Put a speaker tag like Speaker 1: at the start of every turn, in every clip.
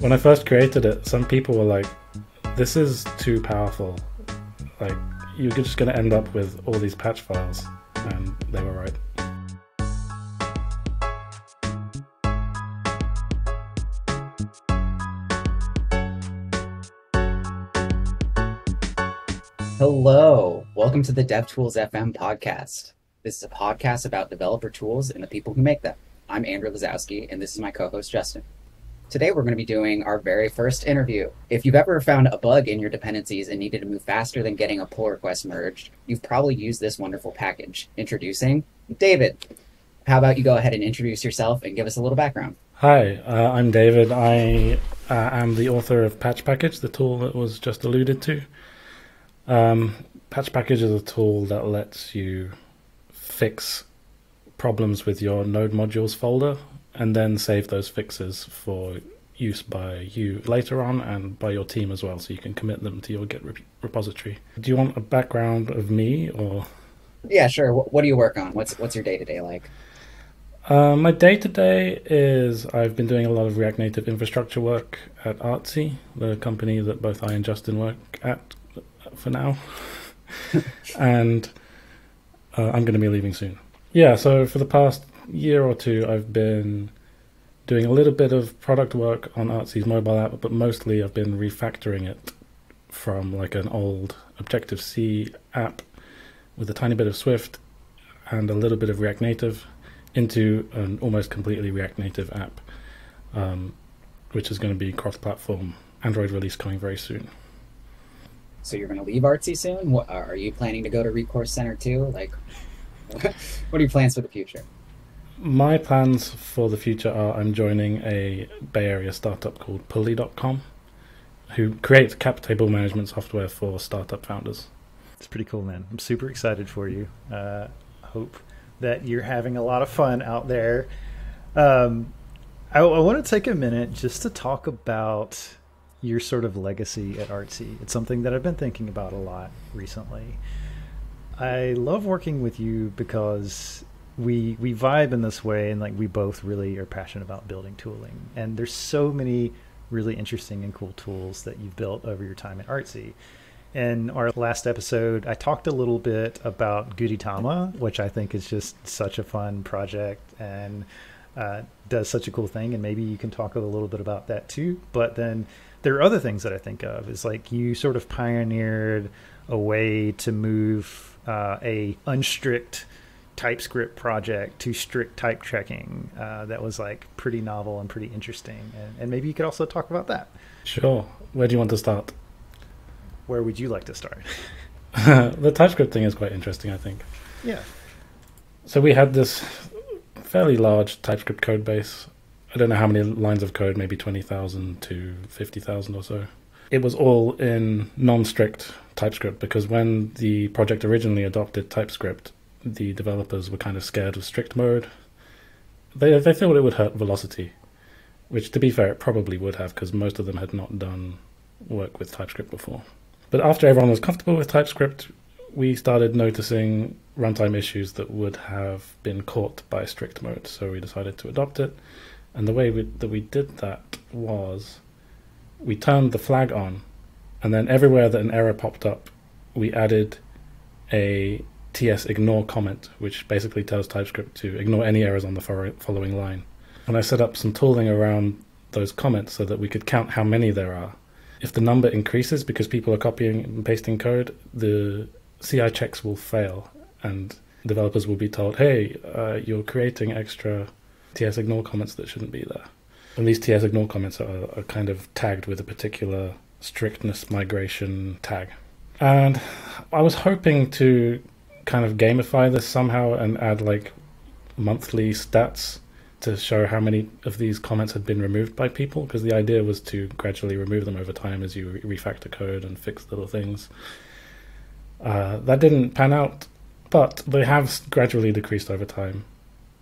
Speaker 1: When I first created it, some people were like, this is too powerful. Like, you're just going to end up with all these patch files. And they were right.
Speaker 2: Hello, welcome to the DevTools FM podcast. This is a podcast about developer tools and the people who make them. I'm Andrew Lisowski, and this is my co host, Justin. Today, we're going to be doing our very first interview. If you've ever found a bug in your dependencies and needed to move faster than getting a pull request merged, you've probably used this wonderful package. Introducing David. How about you go ahead and introduce yourself and give us a little background?
Speaker 1: Hi, uh, I'm David. I uh, am the author of Patch Package, the tool that was just alluded to. Um, Patch Package is a tool that lets you fix problems with your node modules folder and then save those fixes for use by you later on and by your team as well so you can commit them to your git repository. Do you want a background of me or?
Speaker 2: Yeah sure. What, do you work on? What's what's your day-to-day like?
Speaker 1: Uh, my day-to-day is i've been doing a lot of react native infrastructure work at artsy the company that both i and justin work at for now. And uh, i'm going to be leaving soon. Yeah, so for the past year or two, I've been doing a little bit of product work on Artsy's mobile app, but mostly I've been refactoring it from like an old Objective C app with a tiny bit of Swift and a little bit of React Native into an almost completely React Native app, um, which is going to be cross-platform Android release coming very soon.
Speaker 2: So you're going to leave Artsy soon? What, are you planning to go to Recurse Center too? Like, what are your plans for the future?
Speaker 1: My plans for the future are I'm joining a Bay Area startup called Pulley.com, who creates cap table management software for startup founders.
Speaker 3: It's pretty cool, man. I'm super excited for you. Uh, hope that you're having a lot of fun out there. Um, I, I want to take a minute just to talk about your sort of legacy at Artsy. It's something that I've been thinking about a lot recently. I love working with you because we we vibe in this way and like we both really are passionate about building tooling and there's so many really interesting and cool tools that you've built over your time at Artsy. In our last episode, I talked a little bit about guditama which I think is just such a fun project and uh, does such a cool thing. And maybe you can talk a little bit about that too. But then there are other things that I think of. Is like you sort of pioneered a way to move uh, a unstrict TypeScript project to strict type checking uh, that was like pretty novel and pretty interesting. And, and, maybe you could also talk about that.
Speaker 1: Sure. Where do you want to start?
Speaker 3: Where would you like to start?
Speaker 1: the TypeScript thing is quite interesting, I think.
Speaker 3: Yeah.
Speaker 1: So we had this fairly large TypeScript code base. I don't know how many lines of code, maybe 20,000 to 50,000 or so. It was all in non strict TypeScript because when the project originally adopted TypeScript, the developers were kind of scared of strict mode. They they thought it would hurt velocity, which to be fair, it probably would have because most of them had not done work with TypeScript before. But after everyone was comfortable with TypeScript, we started noticing runtime issues that would have been caught by strict mode. So we decided to adopt it. And the way we, that we did that was we turned the flag on and then everywhere that an error popped up, we added a TS ignore comment, which basically tells TypeScript to ignore any errors on the following line. And I set up some tooling around those comments so that we could count how many there are. If the number increases because people are copying and pasting code, the CI checks will fail and developers will be told, hey, uh, you're creating extra TS ignore comments that shouldn't be there. And these TS ignore comments are, are kind of tagged with a particular strictness migration tag. And I was hoping to kind of gamify this somehow and add like monthly stats to show how many of these comments had been removed by people because the idea was to gradually remove them over time as you refactor code and fix little things. Uh, that didn't pan out, but they have gradually decreased over time,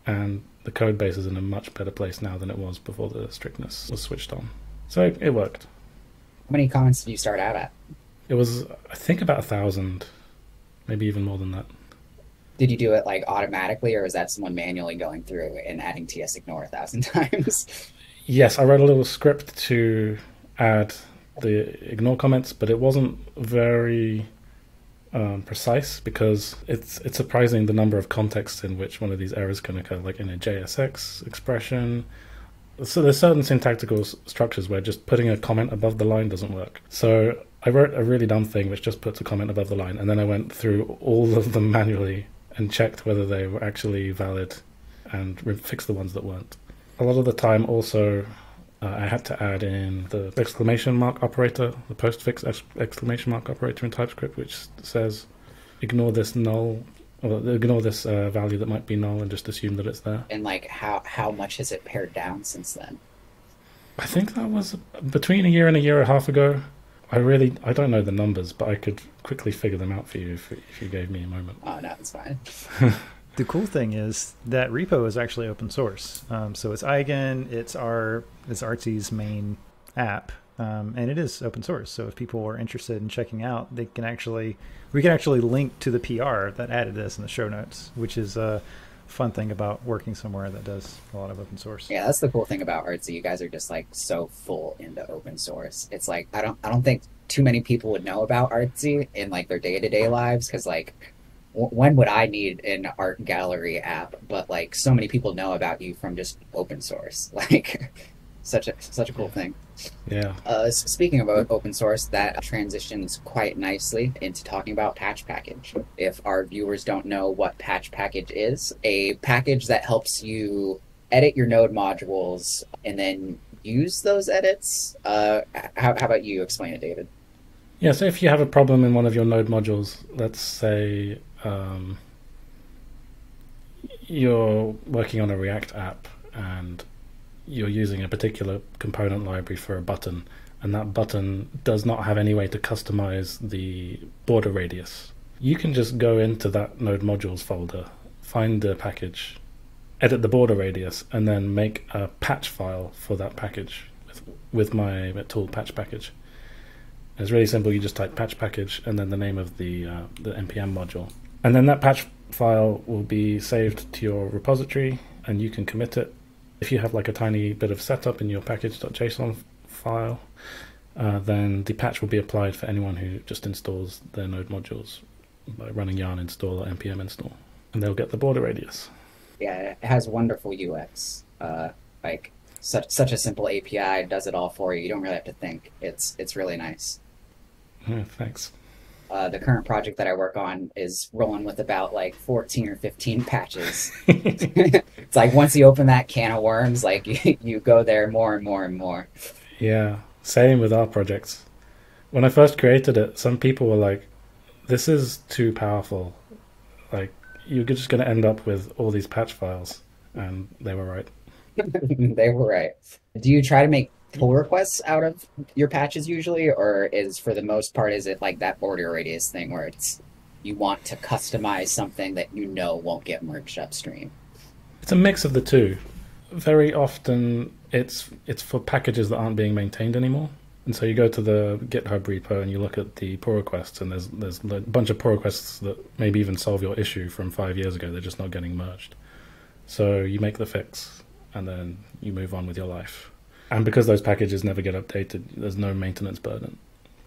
Speaker 1: and the code base is in a much better place now than it was before the strictness was switched on. So it worked.
Speaker 2: How many comments did you start out at?
Speaker 1: It was, I think, about a thousand, maybe even more than that.
Speaker 2: Did you do it like automatically, or was that someone manually going through and adding TS ignore a thousand times?
Speaker 1: Yes, I wrote a little script to add the ignore comments, but it wasn't very um, precise because it's it's surprising the number of contexts in which one of these errors can occur, like in a JSX expression. So there's certain syntactical structures where just putting a comment above the line doesn't work. So I wrote a really dumb thing which just puts a comment above the line, and then I went through all of them manually and checked whether they were actually valid and re- fixed the ones that weren't. A lot of the time, also, uh, I had to add in the exclamation mark operator, the postfix ex- exclamation mark operator in TypeScript, which says ignore this null, or ignore this uh, value that might be null and just assume that it's there.
Speaker 2: And like how how much has it pared down since then?
Speaker 1: I think that was between a year and a year and a half ago. I really, I don't know the numbers, but I could quickly figure them out for you if, if you gave me a moment.
Speaker 2: Oh no, it's fine.
Speaker 3: The cool thing is that repo is actually open source. Um, so it's Eigen, it's our it's Artsy's main app, um, and it is open source. So if people are interested in checking out, they can actually we can actually link to the PR that added this in the show notes, which is a fun thing about working somewhere that does a lot of open source.
Speaker 2: Yeah, that's the cool thing about Artsy. You guys are just like so full into open source. It's like I don't I don't think too many people would know about Artsy in like their day to day lives because like w- when would I need an art gallery app? But like so many people know about you from just open source. Like such a such a cool thing.
Speaker 1: Yeah.
Speaker 2: Uh, speaking about open source, that transitions quite nicely into talking about Patch Package. If our viewers don't know what Patch Package is, a package that helps you edit your node modules and then use those edits. Uh, how, how about you explain it, David?
Speaker 1: Yeah, so if you have a problem in one of your node modules, let's say um, you're working on a React app and you're using a particular component library for a button, and that button does not have any way to customize the border radius. You can just go into that node modules folder, find the package, edit the border radius, and then make a patch file for that package with, with my tool patch package. It's really simple. You just type patch package and then the name of the uh, the npm module, and then that patch file will be saved to your repository, and you can commit it. If you have like a tiny bit of setup in your package.json file, uh, then the patch will be applied for anyone who just installs their node modules by running yarn install or npm install, and they'll get the border radius.
Speaker 2: Yeah, it has wonderful UX. Uh, like such such a simple API does it all for you. You don't really have to think. It's it's really nice.
Speaker 1: Yeah, thanks.
Speaker 2: Uh, the current project that I work on is rolling with about like 14 or 15 patches. it's like once you open that can of worms, like you, you go there more and more and more.
Speaker 1: Yeah, same with our projects. When I first created it, some people were like, "This is too powerful. Like, you're just going to end up with all these patch files," and they were right.
Speaker 2: they were right. Do you try to make pull requests out of your patches usually, or is for the most part is it like that border radius thing where it's you want to customize something that you know won't get merged upstream?
Speaker 1: It's a mix of the two. Very often, it's it's for packages that aren't being maintained anymore, and so you go to the GitHub repo and you look at the pull requests, and there's there's a bunch of pull requests that maybe even solve your issue from five years ago. They're just not getting merged. So you make the fix, and then you move on with your life. And because those packages never get updated, there's no maintenance burden.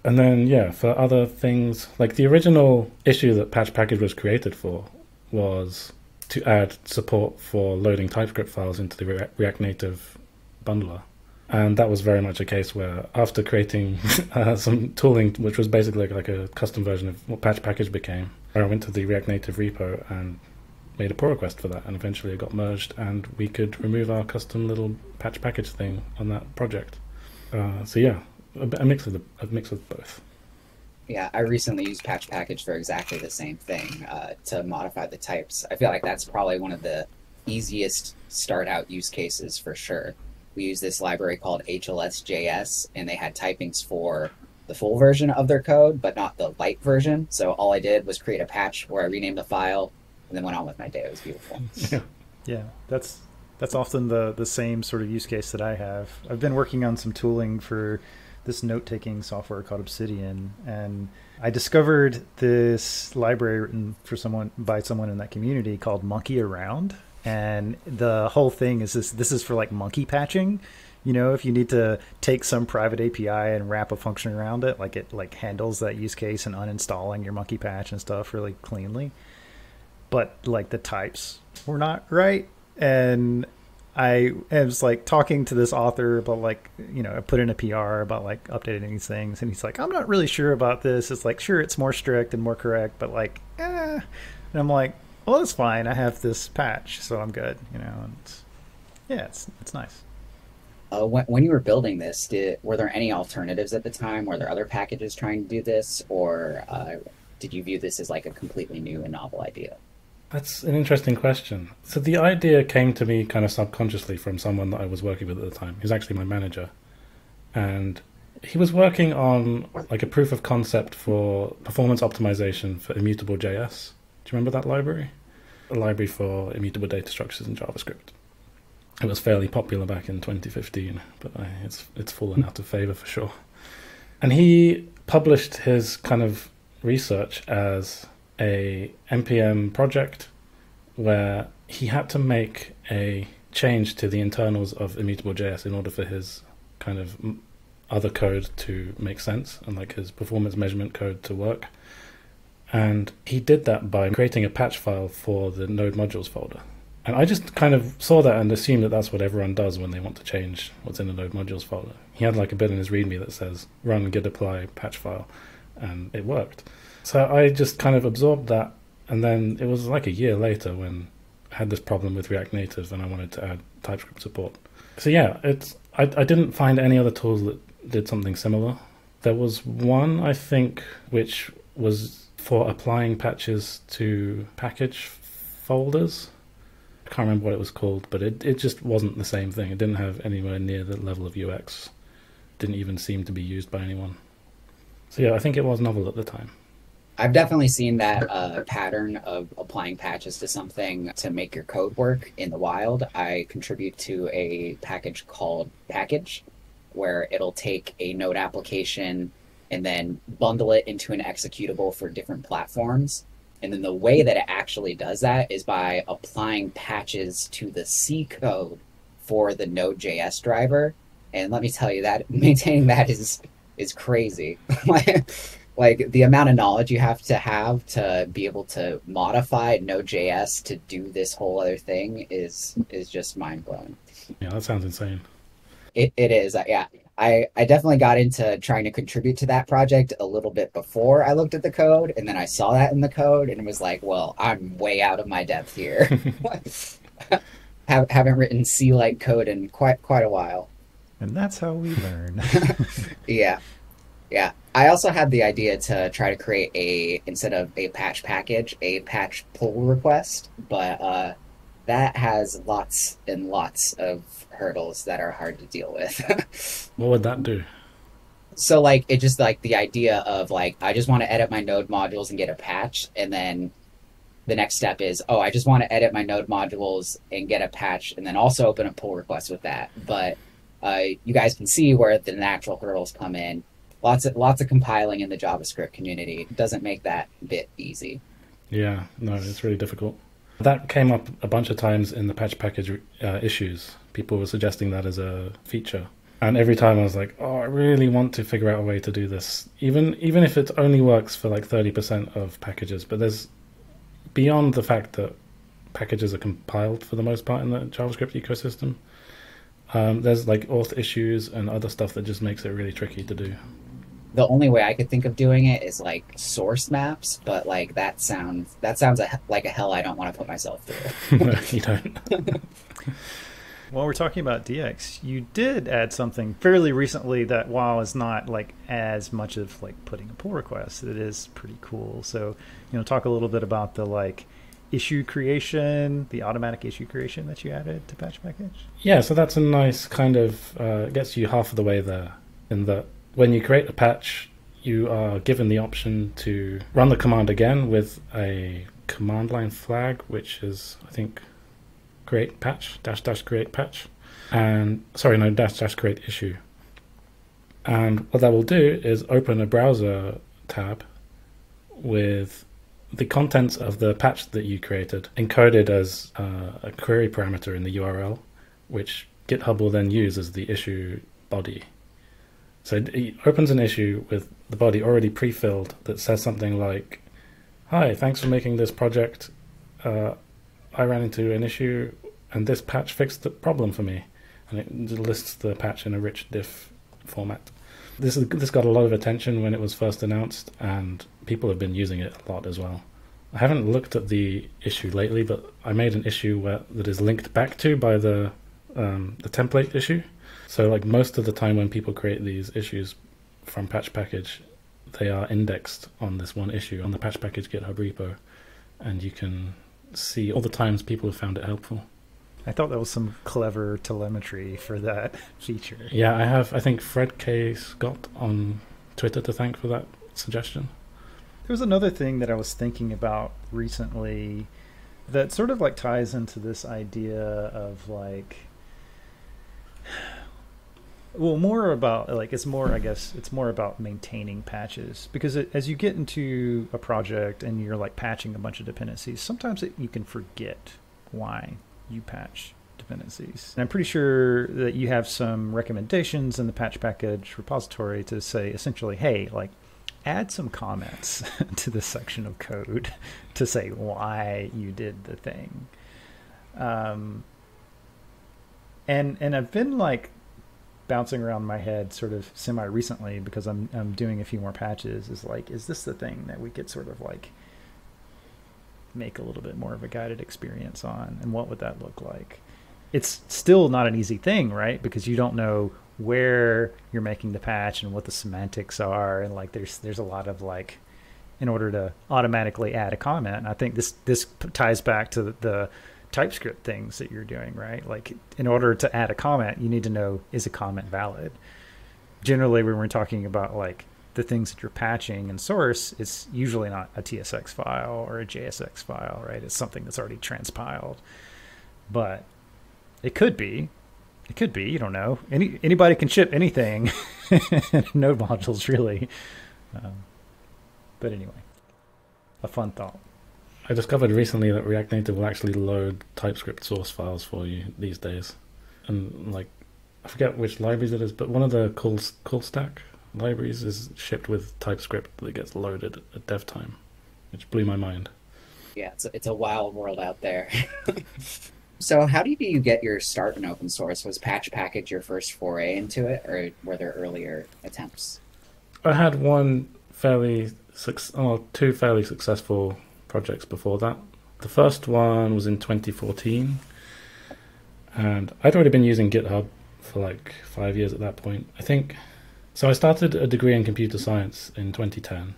Speaker 1: And then yeah, for other things like the original issue that Patch Package was created for was to add support for loading TypeScript files into the React, Native bundler. And that was very much a case where, after creating uh, some tooling, which was basically like a custom version of what Patch Package became, I went to the React Native repo and made a pull request for that. And eventually it got merged, and we could remove our custom little Patch Package thing on that project. Uh, so yeah, a, a mix of the, a mix of both.
Speaker 2: Yeah, I recently used Patch Package for exactly the same thing uh, to modify the types. I feel like that's probably one of the easiest start out use cases for sure. We use this library called HLS.js, and they had typings for the full version of their code, but not the light version. So all I did was create a patch where I renamed the file and then went on with my day. It was beautiful.
Speaker 3: Yeah, that's that's often the the same sort of use case that I have. I've been working on some tooling for this note taking software called Obsidian, and I discovered this library written for someone by someone in that community called Monkey Around, and the whole thing is this. This is for like monkey patching. You know, if you need to take some private API and wrap a function around it, like it like handles that use case and uninstalling your monkey patch and stuff really cleanly. But like the types were not right, and I was like talking to this author about like you know I put in a PR about like updating these things, and he's like, I'm not really sure about this. It's like sure it's more strict and more correct, but like, eh. And I'm like, well, that's fine. I have this patch, so I'm good. You know, and it's, yeah, it's it's nice.
Speaker 2: Uh, when, when you were building this, did were there any alternatives at the time? Were there other packages trying to do this, or uh, did you view this as like a completely new and novel idea?
Speaker 1: That's an interesting question. So the idea came to me kind of subconsciously from someone that I was working with at the time. He's actually my manager, and he was working on like a proof of concept for performance optimization for immutable JS. Do you remember that library? A library for immutable data structures in JavaScript. It was fairly popular back in 2015, but it's it's fallen out of favor for sure. And he published his kind of research as a npm project where he had to make a change to the internals of immutable JS in order for his kind of other code to make sense and like his performance measurement code to work. And he did that by creating a patch file for the node modules folder. And I just kind of saw that and assumed that that's what everyone does when they want to change what's in the node modules folder. He had like a bit in his README that says run git apply patch file, and it worked. So I just kind of absorbed that, and then it was like a year later when I had this problem with React Native and I wanted to add TypeScript support. So yeah, it's I, I didn't find any other tools that did something similar. There was one I think which was for applying patches to package folders. I can't remember what it was called, but it, it just wasn't the same thing. It didn't have anywhere near the level of UX. Didn't even seem to be used by anyone. So yeah, I think it was novel at the time.
Speaker 2: I've definitely seen that uh, pattern of applying patches to something to make your code work in the wild. I contribute to a package called Package, where it'll take a Node application and then bundle it into an executable for different platforms. And then the way that it actually does that is by applying patches to the C code for the Node.js driver. And let me tell you that maintaining that is is crazy. like the amount of knowledge you have to have to be able to modify Node.js to do this whole other thing is is just mind blowing.
Speaker 1: Yeah, that sounds insane.
Speaker 2: It it is. Yeah. I, I definitely got into trying to contribute to that project a little bit before I looked at the code, and then I saw that in the code, and it was like, well, I'm way out of my depth here. Have, haven't written C like code in quite quite a while.
Speaker 3: And that's how we learn.
Speaker 2: yeah, yeah. I also had the idea to try to create a instead of a patch package, a patch pull request, but uh, that has lots and lots of hurdles that are hard to deal with.
Speaker 1: what would that do?
Speaker 2: So like it just like the idea of like I just want to edit my node modules and get a patch and then the next step is oh I just want to edit my node modules and get a patch and then also open a pull request with that. But uh, you guys can see where the natural hurdles come in. Lots of lots of compiling in the JavaScript community doesn't make that bit easy.
Speaker 1: Yeah, no, it's really difficult. That came up a bunch of times in the patch package uh, issues. People were suggesting that as a feature. And every time I was like, oh, I really want to figure out a way to do this. Even even if it only works for like 30% of packages, but there's beyond the fact that packages are compiled for the most part in the JavaScript ecosystem. Um, there's like auth issues and other stuff that just makes it really tricky to do
Speaker 2: the only way I could think of doing it is like source maps, but like that sounds that sounds a, like a hell I don't want to put myself through.
Speaker 1: you don't.
Speaker 3: While we're talking about DX, you did add something fairly recently that while is not like as much of like putting a pull request, it is pretty cool. So, you know, talk a little bit about the like issue creation, the automatic issue creation that you added to patch package.
Speaker 1: Yeah, so that's a nice kind of uh, gets you half of the way there in that when you create a patch, you are given the option to run the command again with a command line flag, which is, I think, create patch, dash dash create patch. And, sorry, no, dash dash create issue. And what that will do is open a browser tab with the contents of the patch that you created encoded as uh, a query parameter in the URL, which GitHub will then use as the issue body. So it opens an issue with the body already pre-filled that says something like, "Hi, thanks for making this project. Uh, I ran into an issue, and this patch fixed the problem for me." And it lists the patch in a rich diff format. This is, this got a lot of attention when it was first announced, and people have been using it a lot as well. I haven't looked at the issue lately, but I made an issue where that is linked back to by the um, the template issue. So like most of the time when people create these issues from Patch Package, they are indexed on this one issue on the Patch Package GitHub repo, and you can see all the times people have found it helpful.
Speaker 3: I thought that was some clever telemetry for that feature.
Speaker 1: Yeah, I have. I think Fred K. Schott on Twitter to thank for that suggestion.
Speaker 3: There was another thing that I was thinking about recently that sort of like ties into this idea of like well more about like it's more i guess it's more about maintaining patches because it, as you get into a project and you're like patching a bunch of dependencies sometimes it, you can forget why you patch dependencies. And i'm pretty sure that you have some recommendations in the patch package repository to say essentially hey like add some comments to this section of code to say why you did the thing. Um, and and I've been like bouncing around my head sort of semi recently because I'm I'm doing a few more patches is like is this the thing that we could sort of like make a little bit more of a guided experience on? And what would that look like? It's still not an easy thing right? Because you don't know where you're making the patch and what the semantics are. And like there's there's a lot of like in order to automatically add a comment and i think this this ties back to the, the TypeScript things that you're doing, right? Like in order to add a comment, you need to know is a comment valid. Generally, when we're talking about like the things that you're patching in source, it's usually not a TSX file or a JSX file, right? It's something that's already transpiled. But it could be. It could be. You don't know. Any anybody can ship anything. Node modules, really. Um, but anyway, a fun thought.
Speaker 1: I discovered recently that React Native will actually load TypeScript source files for you these days, and like I forget which libraries it is, but one of the cool cool stack libraries is shipped with TypeScript that gets loaded at dev time, which blew my mind.
Speaker 2: Yeah, it's a, it's a wild world out there. so, how did you get your start in open source? Was Patch Package your first foray into it, or were there earlier attempts?
Speaker 1: I had one fairly, two fairly successful projects before that. The first one was in 2014, and I'd already been using GitHub for like five years at that point. I think so. I started a degree in computer science in 2010,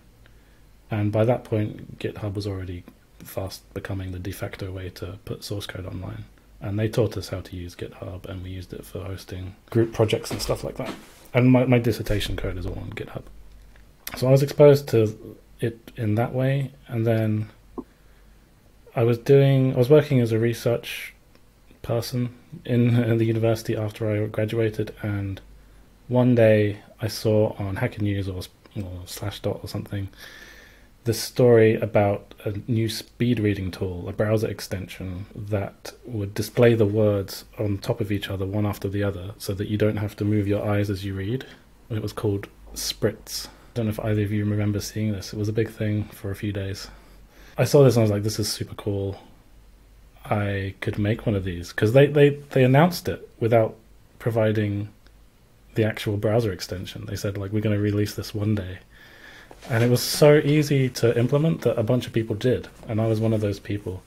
Speaker 1: and by that point, GitHub was already fast becoming the de facto way to put source code online. And they taught us how to use GitHub, and we used it for hosting group projects and stuff like that. And my, my dissertation code is all on GitHub. So I was exposed to it in that way, and then I was doing, I was working as a research person in, the university after I graduated, and one day I saw on Hacker News or, or Slashdot or something this story about a new speed reading tool, a browser extension that would display the words on top of each other, one after the other, so that you don't have to move your eyes as you read. It was called Spritz. I don't know if either of you remember seeing this. It was a big thing for a few days. I saw this and I was like, this is super cool. I could make one of these because they, they, they announced it without providing the actual browser extension. They said like we're going to release this one day, and it was so easy to implement that a bunch of people did, and I was one of those people.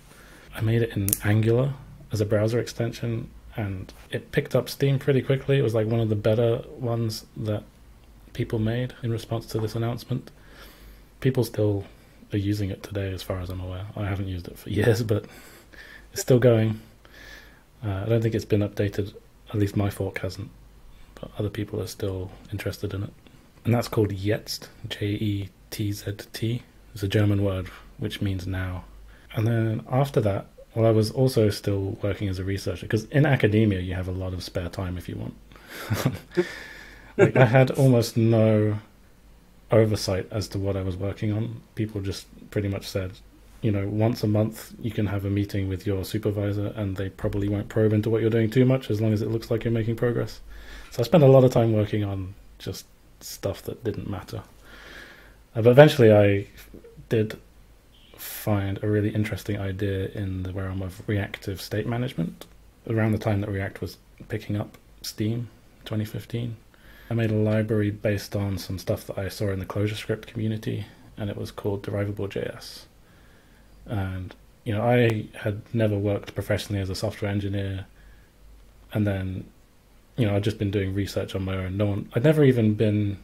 Speaker 1: I made it in Angular as a browser extension, and it picked up steam pretty quickly. It was like one of the better ones that people made in response to this announcement. People still are using it today, as far as I'm aware. I haven't used it for years, but it's still going. Uh, I don't think it's been updated. At least my fork hasn't, but other people are still interested in it. And that's called Jetzt, J E T Z T. It's a German word which means now. And then after that, well, I was also still working as a researcher because in academia you have a lot of spare time if you want. like I had almost no oversight as to what I was working on. People just pretty much said, you know, once a month you can have a meeting with your supervisor and they probably won't probe into what you're doing too much as long as it looks like you're making progress. So I spent a lot of time working on just stuff that didn't matter. Uh, but eventually I did find a really interesting idea in the realm of reactive state management around the time that React was picking up steam, 2015. I made a library based on some stuff that I saw in the ClojureScript community, and it was called Derivable.js. And you know, I had never worked professionally as a software engineer, and then, you know, I'd just been doing research on my own. No one, I'd never even been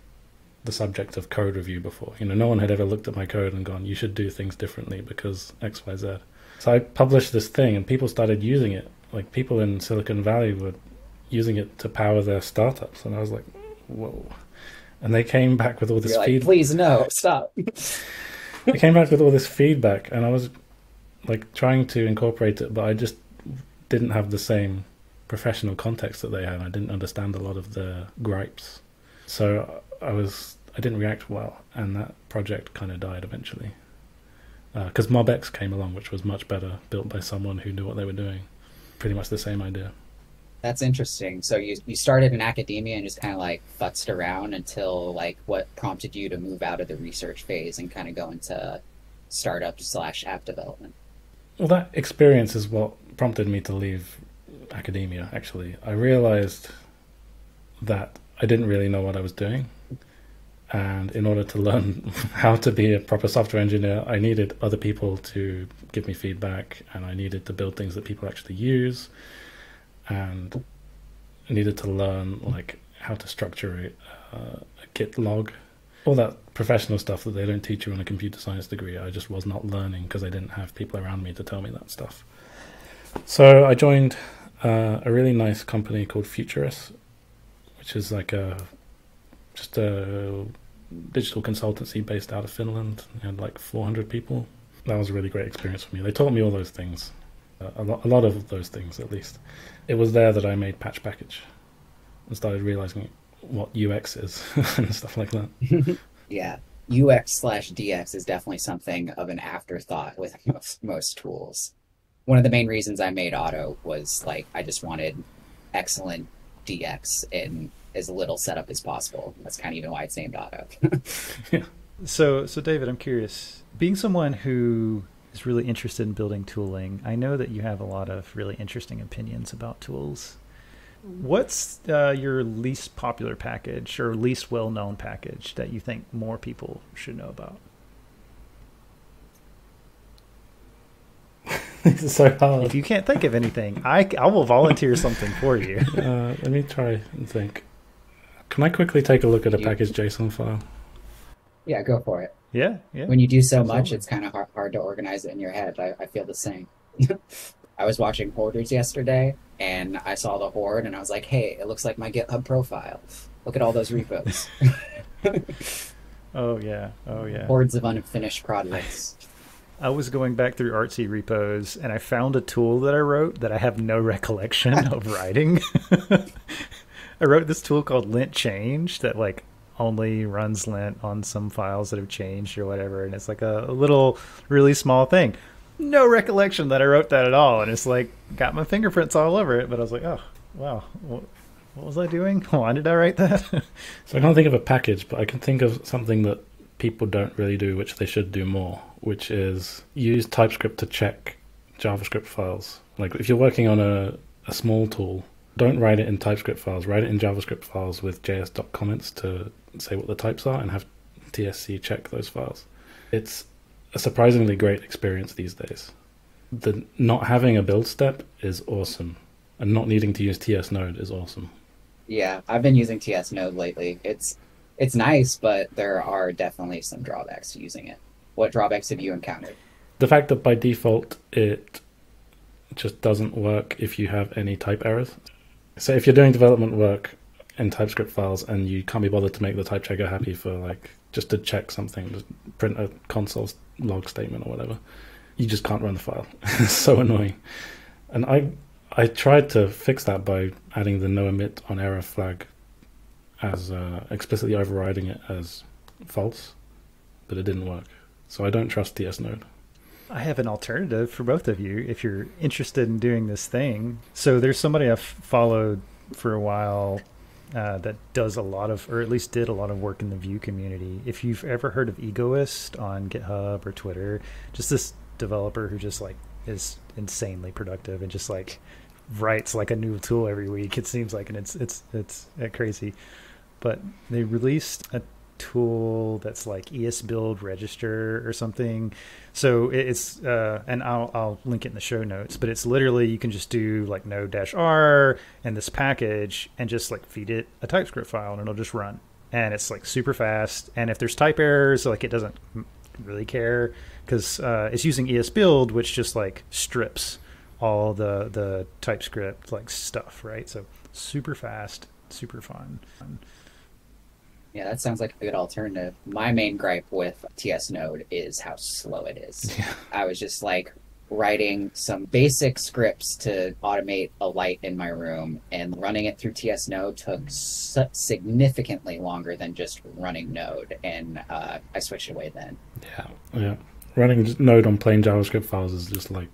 Speaker 1: the subject of code review before. You know, no one had ever looked at my code and gone, "You should do things differently because X, Y, Z." So I published this thing, and people started using it. Like people in Silicon Valley were using it to power their startups, and I was like, "Whoa!" And they came back with all this
Speaker 2: like,
Speaker 1: feedback.
Speaker 2: please no, stop.
Speaker 1: they came back with all this feedback, and I was like trying to incorporate it, but I just didn't have the same professional context that they had. I didn't understand a lot of the gripes, so I was I didn't react well, and that project kind of died eventually. Uh, because MobX came along, which was much better, built by someone who knew what they were doing. Pretty much the same idea.
Speaker 2: That's interesting. So you you started in academia and just kind of like futzed around until like what prompted you to move out of the research phase and kind of go into startup slash app development.
Speaker 1: Well, that experience is what prompted me to leave academia. Actually, I realized that I didn't really know what I was doing, and in order to learn how to be a proper software engineer, I needed other people to give me feedback, and I needed to build things that people actually use, and needed to learn like how to structure a, uh, a Git log, all that professional stuff that they don't teach you in a computer science degree. I just was not learning because I didn't have people around me to tell me that stuff. So I joined uh, a really nice company called Futurice, which is like a just a digital consultancy based out of Finland. They had like 400 people. That was a really great experience for me. They taught me all those things, a, lot, a lot of those things at least. It was there that I made Patch Package and started realizing what UX is and stuff like that.
Speaker 2: yeah, UX slash DX is definitely something of an afterthought with most, most tools. One of the main reasons I made Auto was like I just wanted excellent DX in as little setup as possible. That's kind of even why it's named Auto.
Speaker 1: yeah.
Speaker 3: So, so David, I'm curious. Being someone who is really interested in building tooling, I know that you have a lot of really interesting opinions about tools. What's uh, your least popular package or least well-known package that you think more people should know about?
Speaker 1: this is so hard.
Speaker 3: If you can't think of anything, I, I will volunteer something for you.
Speaker 1: Uh, let me try and think. Can I quickly take a look at a package JSON file?
Speaker 2: yeah, go for it.
Speaker 3: Yeah, yeah.
Speaker 2: When you do so much, it's kind of hard, hard to organize it in your head. I, I feel the same. I was watching Hoarders yesterday, and I saw the Horde, and I was like, "Hey, it looks like my GitHub profile. Look at all those repos.
Speaker 3: Oh yeah, oh yeah.
Speaker 2: Hordes of unfinished projects."
Speaker 3: I was going back through artsy repos and I found a tool that I wrote that I have no recollection of writing. I wrote this tool called lint change that like only runs lint on some files that have changed or whatever and it's like a, a little really small thing. No recollection that I wrote that at all and it's like got my fingerprints all over it but I was like, "Oh, wow. What, was I doing? Why did I write that?"
Speaker 1: So I can't think of a package, but I can think of something that people don't really do, which they should do more, which is use TypeScript to check JavaScript files. Like if you're working on a, a small tool, don't write it in TypeScript files. Write it in JavaScript files with JSDoc comments to say what the types are and have TSC check those files. It's a surprisingly great experience these days. The not having a build step is awesome, and not needing to use TS Node is awesome.
Speaker 2: Yeah, I've been using TS Node lately. It's it's nice, but there are definitely some drawbacks to using it. What drawbacks have you encountered?
Speaker 1: the fact that by default it just doesn't work if you have any type errors. So if you're doing development work in TypeScript files and you can't be bothered to make the type checker happy for like just to check something, just print a console log statement or whatever, you just can't run the file. so annoying. And I I tried to fix that by adding the no emit on error flag as uh, explicitly overriding it as false, but it didn't work. So I don't trust TS Node.
Speaker 3: I have an alternative for both of you if you're interested in doing this thing. So there's somebody I've followed for a while uh, that does a lot of, or at least did a lot of work in the Vue community. If you've ever heard of Egoist on GitHub or Twitter, just this developer who just like is insanely productive and just like writes like a new tool every week. It seems like, and it's it's it's uh, crazy. But they released a tool that's like esbuild register or something. So it's uh, and I'll I'll link it in the show notes. But it's literally you can just do like node dash r and this package and just like feed it a TypeScript file and it'll just run. And it's like super fast. And if there's type errors, like it doesn't really care because uh, it's using esbuild, which just like strips all the the TypeScript like stuff, right? So super fast, super fun.
Speaker 2: Yeah, that sounds like a good alternative. My main gripe with TS Node is how slow it is.
Speaker 1: Yeah.
Speaker 2: I was just like writing some basic scripts to automate a light in my room, and running it through TS Node took su- significantly longer than just running Node, and uh, I switched away then.
Speaker 1: Yeah, yeah. Running Node on plain JavaScript files is just like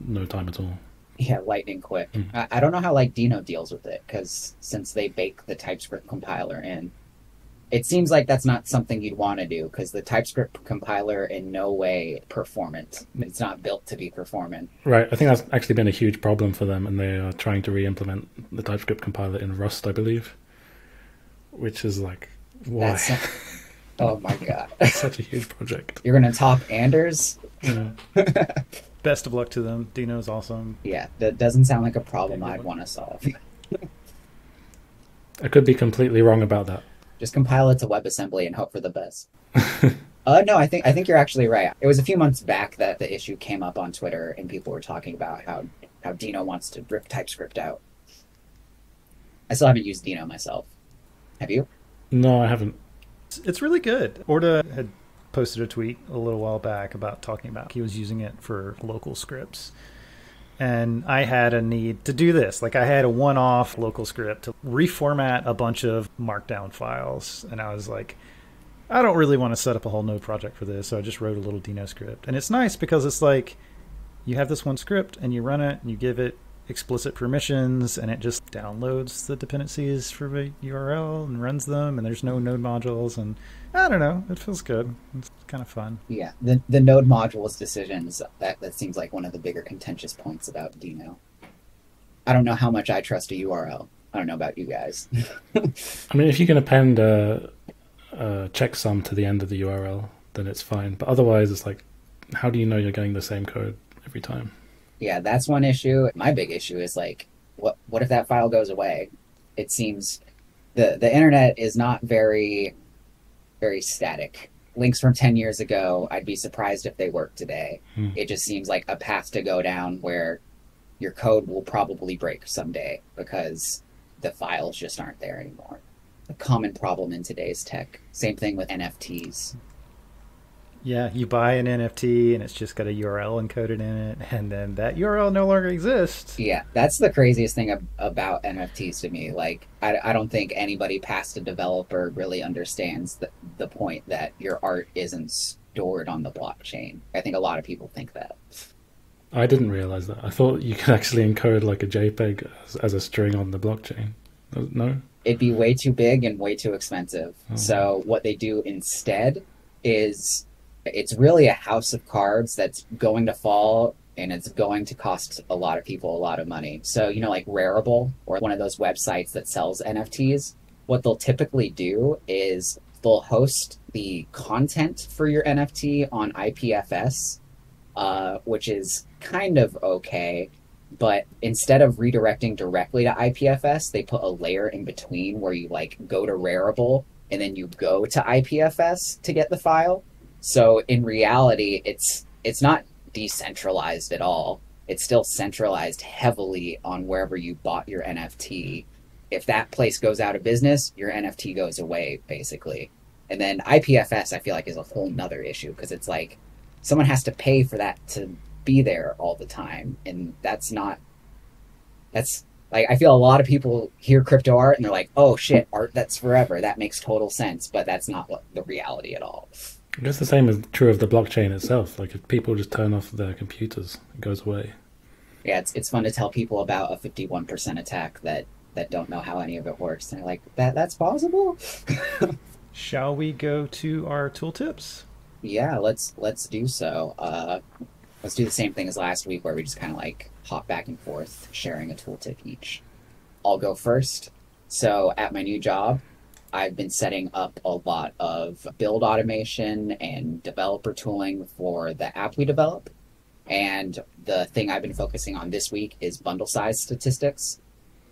Speaker 1: no time at all.
Speaker 2: Yeah, lightning quick.
Speaker 1: Mm.
Speaker 2: I, I don't know how like Deno deals with it because since they bake the TypeScript compiler in, it seems like that's not something you'd want to do because the TypeScript compiler in no way performant. It's not built to be performant.
Speaker 1: Right. I think that's actually been a huge problem for them, and they are trying to re-implement the TypeScript compiler in Rust, I believe. Which is like, why?
Speaker 2: That's so- oh my god!
Speaker 1: It's such a huge project.
Speaker 2: You're gonna top Anders?
Speaker 1: Yeah.
Speaker 3: Best of luck to them. Deno's awesome.
Speaker 2: Yeah, that doesn't sound like a problem I'd want to solve.
Speaker 1: I could be completely wrong about that.
Speaker 2: Just compile it to WebAssembly and hope for the best. Uh, no, I think I think you're actually right. It was a few months back that the issue came up on Twitter, and people were talking about how how Deno wants to rip TypeScript out. I still haven't used Deno myself. Have you?
Speaker 1: No, I haven't.
Speaker 3: It's, it's really good. Orta had posted a tweet a little while back about talking about he was using it for local scripts. And I had a need to do this. Like I had a one-off local script to reformat a bunch of markdown files, and I was like, I don't really want to set up a whole node project for this, so I just wrote a little Deno script. And it's nice because it's like you have this one script and you run it and you give it explicit permissions and it just downloads the dependencies for the URL and runs them and there's no node modules and I don't know, it feels good. It's kind of fun.
Speaker 2: Yeah, the the node modules decisions that that seems like one of the bigger contentious points about Deno. I don't know how much I trust a URL. I don't know about you guys.
Speaker 1: I mean, if you can append a, a checksum to the end of the URL, then it's fine. But otherwise, it's like, how do you know you're getting the same code every time?
Speaker 2: Yeah, that's one issue. My big issue is like, what what if that file goes away? It seems the the internet is not very very static. Links from ten years ago, I'd be surprised if they work today.
Speaker 1: Hmm.
Speaker 2: It just seems like a path to go down where your code will probably break someday because the files just aren't there anymore. A common problem in today's tech. Same thing with NFTs.
Speaker 3: Yeah, you buy an NFT and it's just got a URL encoded in it, and then that URL no longer exists.
Speaker 2: Yeah, that's the craziest thing ab- about NFTs to me. Like, I, I don't think anybody past a developer really understands the, the point that your art isn't stored on the blockchain. I think a lot of people think that.
Speaker 1: I didn't realize that. I thought you could actually encode like a JPEG as, as a string on the blockchain. Uh, no?
Speaker 2: It'd be way too big and way too expensive.
Speaker 1: Oh.
Speaker 2: So, what they do instead is it's really a house of cards that's going to fall and it's going to cost a lot of people a lot of money. So, you know, like Rarible or one of those websites that sells NFTs, what they'll typically do is they'll host the content for your NFT on IPFS, uh, which is kind of okay. But instead of redirecting directly to IPFS, they put a layer in between where you like go to Rarible and then you go to IPFS to get the file. So in reality, it's it's not decentralized at all. It's still centralized heavily on wherever you bought your NFT. If that place goes out of business, your NFT goes away basically. And then IPFS, I feel like, is a whole nother issue because it's like someone has to pay for that to be there all the time, and that's not. That's like I feel a lot of people hear crypto art and they're like, "Oh shit, art that's forever." That makes total sense, but that's not what the reality at all.
Speaker 1: I guess the same is true of the blockchain itself. Like if people just turn off their computers, it goes away.
Speaker 2: Yeah, it's it's fun to tell people about a fifty one percent attack that that don't know how any of it works. And they're like, that that's possible.
Speaker 3: Shall we go to our tooltips?
Speaker 2: Yeah, let's let's do so. Uh, let's do the same thing as last week, where we just kind of like hop back and forth, sharing a tooltip each. I'll go first. So at my new job, I've been setting up a lot of build automation and developer tooling for the app we develop. And the thing I've been focusing on this week is bundle size statistics.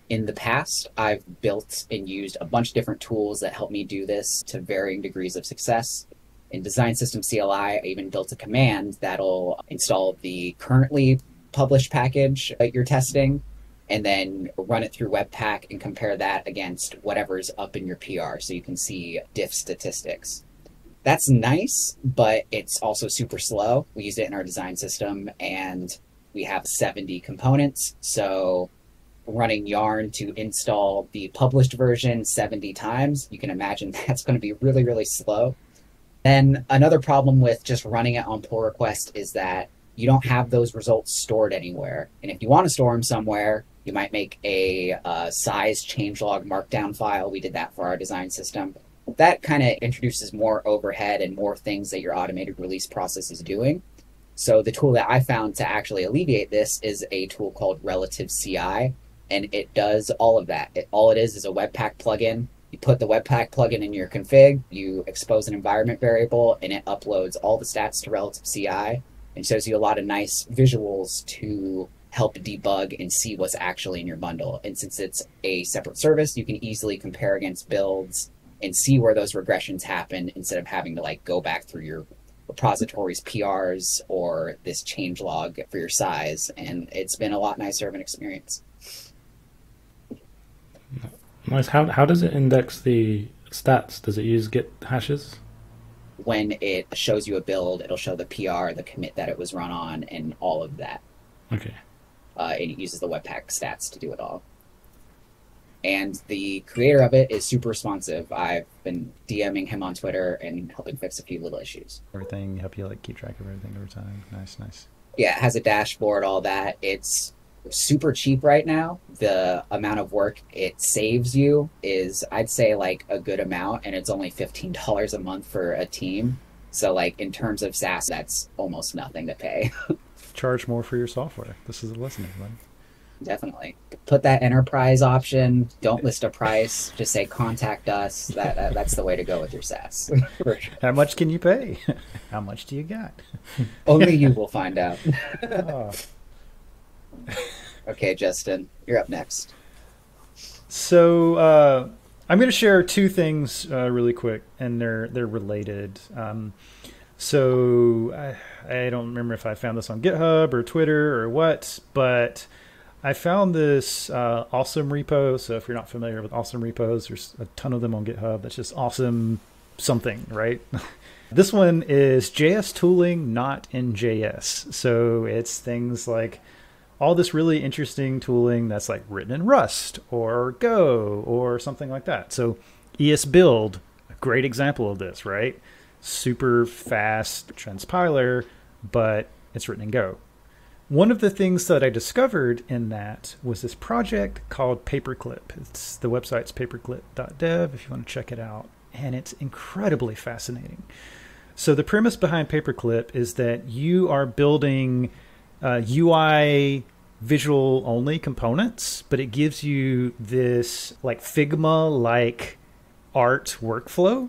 Speaker 2: In the past, I've built and used a bunch of different tools that help me do this to varying degrees of success. In Design System CLI, I even built a command that'll install the currently published package that you're testing and then run it through Webpack and compare that against whatever's up in your PR so you can see diff statistics. That's nice, but it's also super slow. We used it in our design system and we have 70 components. So running yarn to install the published version 70 times, you can imagine that's going to be really, really slow. Then another problem with just running it on pull request is that you don't have those results stored anywhere. And if you want to store them somewhere, you might make a uh, size changelog markdown file. We did that for our design system. That kind of introduces more overhead and more things that your automated release process is doing. So the tool that I found to actually alleviate this is a tool called Relative CI, and it does all of that. It, all it is is a Webpack plugin. You put the Webpack plugin in your config, you expose an environment variable, and it uploads all the stats to Relative CI and shows you a lot of nice visuals to help debug and see what's actually in your bundle. And since it's a separate service, you can easily compare against builds and see where those regressions happen instead of having to like go back through your repositories PRs or this change log for your size. And it's been a lot nicer of an experience.
Speaker 1: Nice. How how does it index the stats? Does it use Git hashes?
Speaker 2: When it shows you a build, it'll show the PR, the commit that it was run on, and all of that.
Speaker 1: Okay.
Speaker 2: Uh, and it uses the Webpack stats to do it all. And the creator of it is super responsive. I've been DMing him on Twitter and helping fix a few little issues.
Speaker 3: Everything help you like keep track of everything over time. Nice, nice.
Speaker 2: Yeah, it has a dashboard, all that. It's super cheap right now. The amount of work it saves you is, I'd say, like a good amount, and it's only fifteen dollars a month for a team. So, like in terms of SaaS, that's almost nothing to pay.
Speaker 3: Charge more for your software. This is a lesson, everybody.
Speaker 2: Definitely put that enterprise option. Don't list a price. Just say contact us. That, that that's the way to go with your SaaS. Sure.
Speaker 3: How much can you pay? How much do you got?
Speaker 2: Only you will find out.
Speaker 3: Oh.
Speaker 2: Okay, Justin, you're up next.
Speaker 3: So uh, I'm going to share two things uh, really quick, and they're they're related. Um, so I, I don't remember if I found this on GitHub or Twitter or what, but I found this uh, awesome repo. So if you're not familiar with awesome repos, there's a ton of them on GitHub. That's just awesome something, right? this one is JS tooling, not in JS. So it's things like all this really interesting tooling that's like written in Rust or Go or something like that. So ESBuild, a great example of this, right? Super fast transpiler, but it's written in Go. One of the things that I discovered in that was this project called Paperclip. It's the website's paperclip.dev if you want to check it out, and it's incredibly fascinating. So the premise behind Paperclip is that you are building uh, UI visual only components, but it gives you this like Figma like art workflow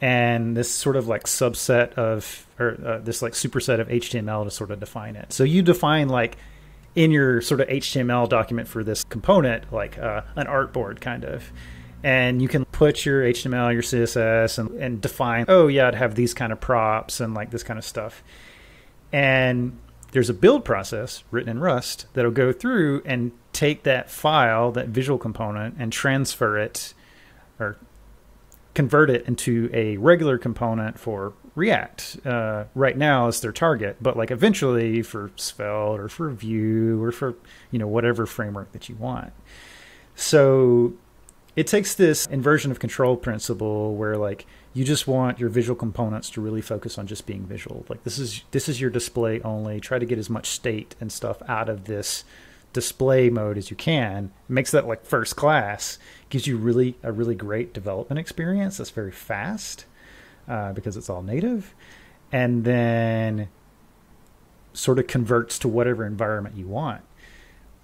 Speaker 3: and this sort of like subset of or uh, this like superset of HTML to sort of define it. So you define like in your sort of HTML document for this component like uh, an artboard kind of. And you can put your HTML, your CSS, and, and define, oh, yeah, I'd have these kind of props and like this kind of stuff. And there's a build process written in Rust that'll go through and take that file, that visual component, and transfer it or convert it into a regular component for React. Uh, right now, it's their target, but like eventually for Svelte or for Vue or for you know whatever framework that you want. So it takes this inversion of control principle where like you just want your visual components to really focus on just being visual. Like this is this is your display only. Try to get as much state and stuff out of this display mode as you can. It makes that like first class. Gives you really a really great development experience. That's very fast uh, because it's all native, and then sort of converts to whatever environment you want.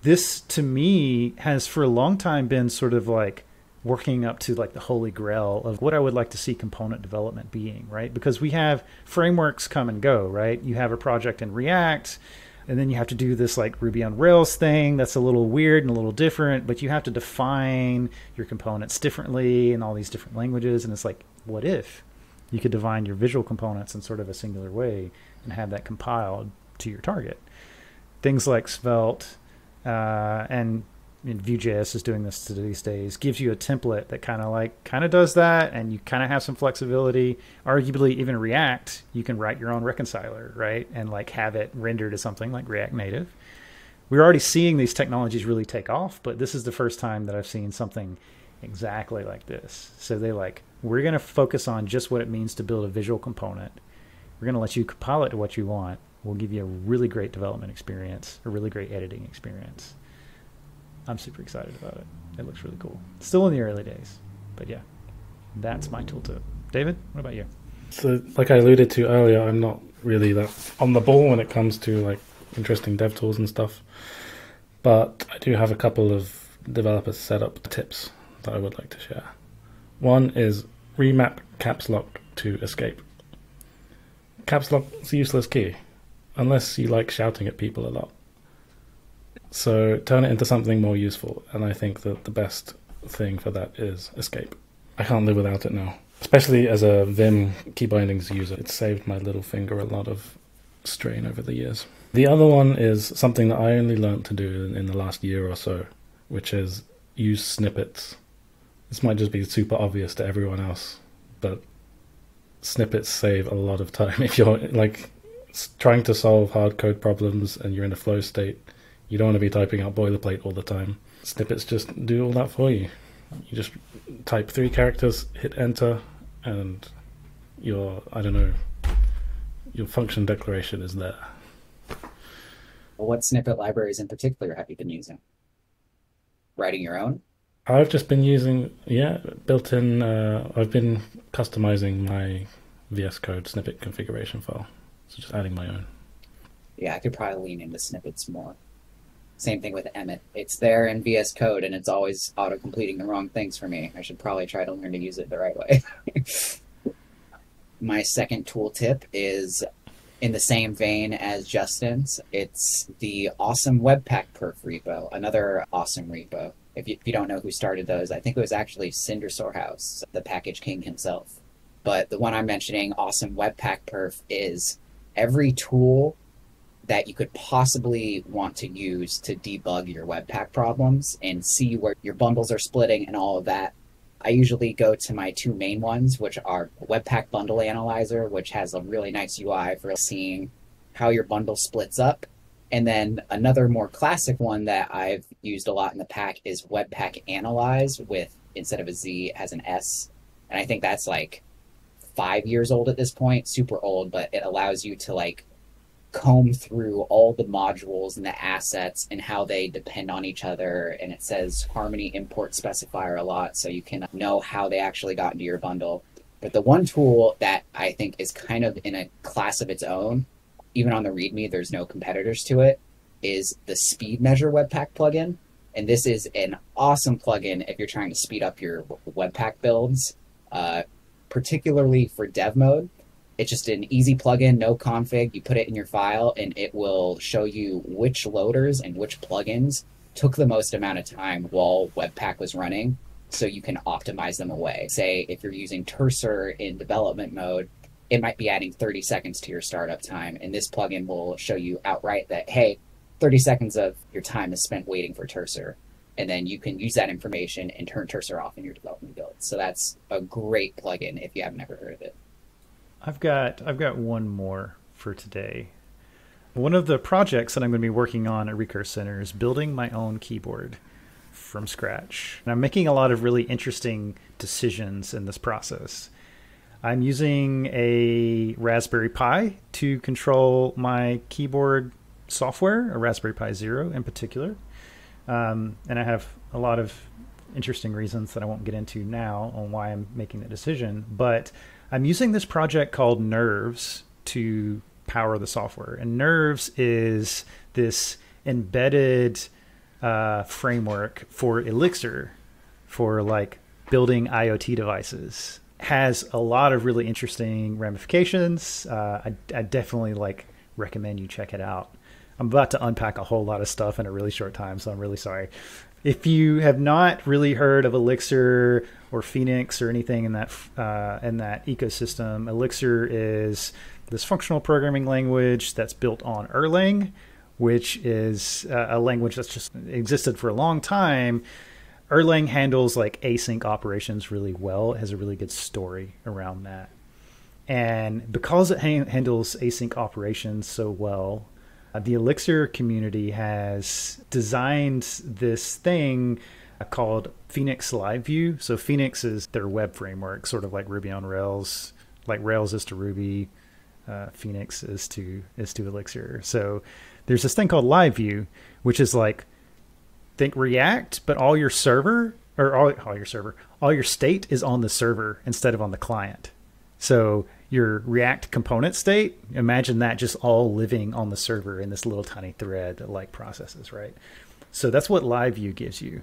Speaker 3: This to me has for a long time been sort of like working up to like the holy grail of what I would like to see component development being, right? Because we have frameworks come and go, right? You have a project in React, and then you have to do this like Ruby on Rails thing that's a little weird and a little different, but you have to define your components differently in all these different languages. And it's like, what if you could define your visual components in sort of a singular way and have that compiled to your target? Things like Svelte uh, and and Vue.js is doing this these days, gives you a template that kind of like kind of does that, and you kind of have some flexibility. Arguably, even React, you can write your own reconciler, right, and like have it render to something like React Native. We're already seeing these technologies really take off, but this is the first time that I've seen something exactly like this. So they like we're going to focus on just what it means to build a visual component. We're going to let you compile it to what you want. We'll give you a really great development experience, a really great editing experience I'm super excited about it. It looks really cool. Still in the early days, but yeah, that's my tooltip. David, what about you?
Speaker 1: So, like I alluded to earlier, I'm not really that on the ball when it comes to like interesting dev tools and stuff. But I do have a couple of developer setup tips that I would like to share. One is remap caps lock to escape. Caps lock is a useless key unless you like shouting at people a lot. So turn it into something more useful, and I think that the best thing for that is escape. I can't live without it now, especially as a Vim key bindings user. It saved my little finger a lot of strain over the years. The other one is something that I only learned to do in, in the last year or so, which is use snippets. This might just be super obvious to everyone else, but snippets save a lot of time if you're like trying to solve hard code problems and you're in a flow state you don't want to be typing out boilerplate all the time. Snippets just do all that for you. You just type three characters, hit enter, and your I don't know your function declaration is there.
Speaker 2: What snippet libraries in particular have you been using? Writing your own?
Speaker 1: I've just been using yeah built-in. Uh, I've been customizing my VS Code snippet configuration file, so just adding my own.
Speaker 2: Yeah, I could probably lean into snippets more. Same thing with Emmet. It's there in VS Code and it's always auto completing the wrong things for me. I should probably try to learn to use it the right way. My second tool tip is in the same vein as Justin's. It's the awesome Webpack perf repo, another awesome repo. If you, if you don't know who started those, I think it was actually Sindre Sorhus, the package king himself. But the one I'm mentioning, awesome Webpack perf, is every tool that you could possibly want to use to debug your Webpack problems and see where your bundles are splitting and all of that. I usually go to my two main ones, which are Webpack Bundle Analyzer, which has a really nice UI for seeing how your bundle splits up. And then another more classic one that I've used a lot in the pack is Webpack Analyse with instead of a Z has an S. And I think that's like five years old at this point, super old, but it allows you to like comb through all the modules and the assets and how they depend on each other. And it says Harmony import specifier a lot, so you can know how they actually got into your bundle. But the one tool that I think is kind of in a class of its own, even on the README, there's no competitors to it, is the Speed Measure Webpack plugin. And this is an awesome plugin if you're trying to speed up your Webpack builds, uh, particularly for dev mode it's just an easy plugin, no config. You put it in your file, and it will show you which loaders and which plugins took the most amount of time while Webpack was running, so you can optimize them away. Say if you're using Terser in development mode, it might be adding 30 seconds to your startup time, and this plugin will show you outright that hey, 30 seconds of your time is spent waiting for Terser. And then you can use that information and turn Terser off in your development build. So that's a great plugin if you haven't ever heard of it.
Speaker 3: I've got I've got one more for today. One of the projects that I'm going to be working on at Recurse Center is building my own keyboard. from scratch. And I'm making a lot of really interesting decisions in this process. I'm using a Raspberry Pi to control my keyboard software, a Raspberry Pi Zero in particular. Um, and I have a lot of interesting reasons that I won't get into now on why I'm making the decision. But I'm using this project called Nerves to power the software. And Nerves is this embedded uh, framework for Elixir for like building IoT devices. Has a lot of really interesting ramifications. Uh, I, I definitely like recommend you check it out. I'm about to unpack a whole lot of stuff in a really short time, so I'm really sorry. If you have not really heard of Elixir or Phoenix or anything in that uh, in that ecosystem, Elixir is this functional programming language that's built on Erlang, which is uh, a language that's just existed for a long time. Erlang handles like async operations really well. It has a really good story around that. And because it ha- handles async operations so well, uh, the Elixir community has designed this thing uh, called Phoenix Live View. So Phoenix is their web framework, sort of like Ruby on Rails, like Rails is to Ruby, uh, Phoenix is to is to Elixir. So there's this thing called Live View, which is like think React, but all your server or all, all your server, all your state is on the server instead of on the client. So your React component state, imagine that just all living on the server in this little tiny thread like processes, right? So that's what Live View gives you.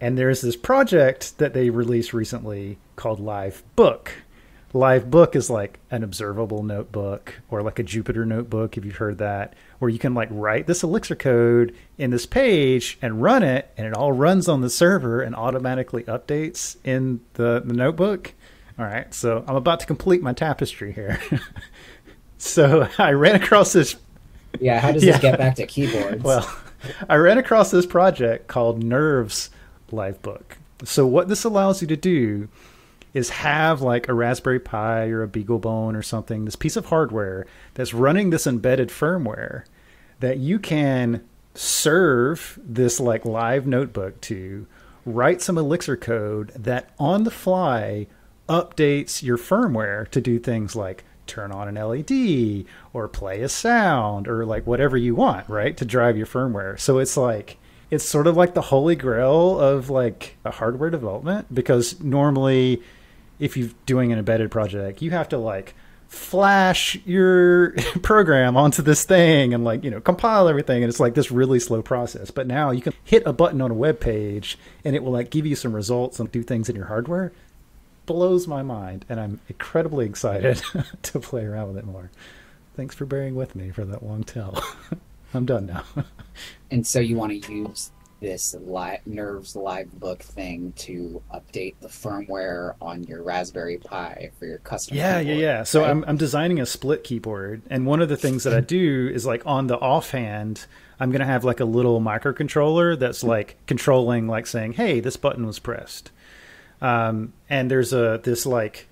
Speaker 3: And there's this project that they released recently called Live Book. Livebook is like an observable notebook or like a Jupyter notebook, if you've heard that, where you can like write this Elixir code in this page and run it, and it all runs on the server and automatically updates in the, the notebook. All right, so I'm about to complete my tapestry here. so I ran across this.
Speaker 2: Yeah, how does
Speaker 3: Yeah.
Speaker 2: this get back to keyboards?
Speaker 3: Well, I ran across this project called Nerves Livebook. So what this allows you to do is have like a Raspberry Pi or a BeagleBone or something, this piece of hardware that's running this embedded firmware that you can serve this like live notebook to write some Elixir code that on the fly updates your firmware to do things like turn on an LED or play a sound or like whatever you want, right? To drive your firmware. So it's like it's sort of like the holy grail of like a hardware development because normally if you're doing an embedded project, you have to like flash your program onto this thing and like you know compile everything and it's like this really slow process but now you can hit a button on a web page and it will like give you some results and do things in your hardware blows my mind and i'm incredibly excited to play around with it more thanks for bearing with me for that long tell i'm done now
Speaker 2: and so you want to use this li- Nerves Livebook thing to update the firmware on your Raspberry Pi for your custom.
Speaker 3: Yeah, yeah,
Speaker 2: keyboard,
Speaker 3: yeah. So
Speaker 2: right?
Speaker 3: I'm I'm designing a split keyboard, and one of the things that I do is like on the offhand, I'm gonna have like a little microcontroller that's like controlling, like saying, "Hey, this button was pressed," um, and there's a this like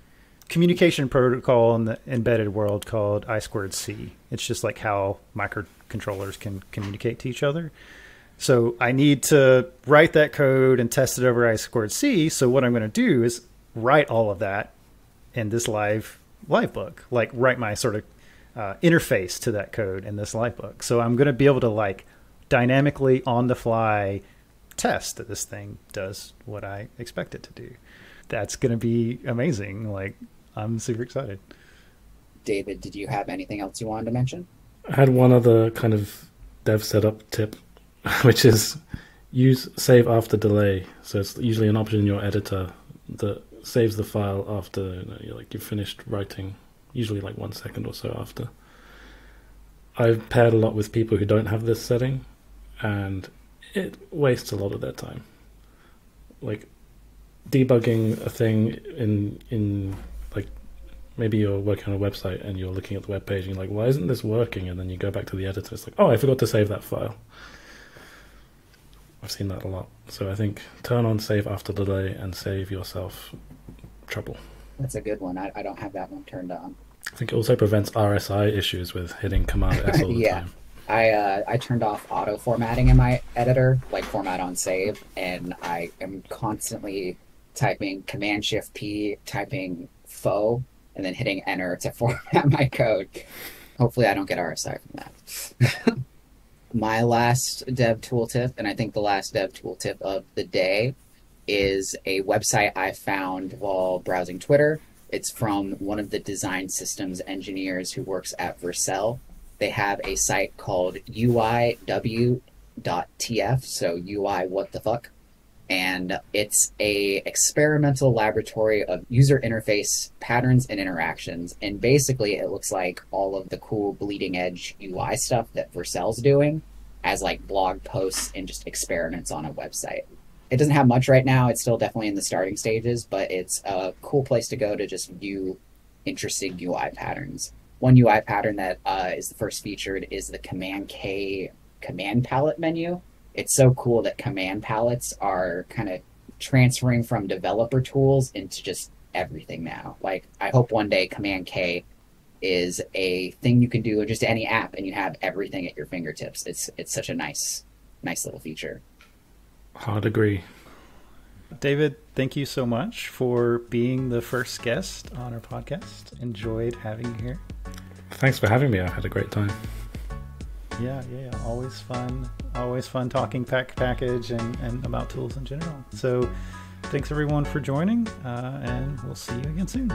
Speaker 3: communication protocol in the embedded world called I squared C. It's just like how microcontrollers can communicate to each other. So I need to write that code and test it over I squared C. So what I'm going to do is write all of that in this live Livebook, like write my sort of uh, interface to that code in this Livebook. So I'm going to be able to like dynamically on the fly test that this thing does what I expect it to do. That's going to be amazing. Like I'm super excited.
Speaker 2: David, did you have anything else you wanted to mention?
Speaker 1: I had one other kind of dev setup tip, which is use save after delay. So it's usually an option in your editor that saves the file after you know, you're like you've finished writing, usually like one second or so after. I've paired a lot with people who don't have this setting, and it wastes a lot of their time. Like debugging a thing in in like maybe you're working on a website and you're looking at the web page and you're like, why isn't this working? And then you go back to the editor, it's like, oh, I forgot to save that file. I've seen that a lot. So I think turn on save after delay and save yourself trouble.
Speaker 2: That's a good one. I, I don't have that one turned on.
Speaker 1: I think it also prevents RSI issues with hitting Command S all the
Speaker 2: Yeah.
Speaker 1: time.
Speaker 2: I uh, I turned off auto formatting in my editor, like format on save, and I am constantly typing Command Shift P, typing faux, and then hitting enter to format my code. Hopefully, I don't get RSI from that. my last dev tooltip, and I think the last dev tooltip of the day, is a website I found while browsing Twitter. It's from one of the design systems engineers who works at Vercel. They have a site called UIW.tf, so UI what the fuck. And it's a experimental laboratory of user interface patterns and interactions. And basically it looks like all of the cool bleeding edge UI stuff that Vercel's doing as like blog posts and just experiments on a website. It doesn't have much right now. It's still definitely in the starting stages, but it's a cool place to go to just view interesting UI patterns. One UI pattern that uh, is the first featured is the Command K command palette menu. It's so cool that command palettes are kind of transferring from developer tools into just everything now. Like, I hope one day Command K is a thing you can do in just any app and you have everything at your fingertips. It's it's such a nice nice little feature.
Speaker 1: Hard agree.
Speaker 3: David, thank you so much for being the first guest on our podcast. Enjoyed having you here.
Speaker 1: Thanks for having me. I had a great time.
Speaker 3: Yeah, yeah, yeah. Always fun. Always fun talking patch-package and, and about tools in general. So thanks everyone for joining, uh, and we'll see you again soon.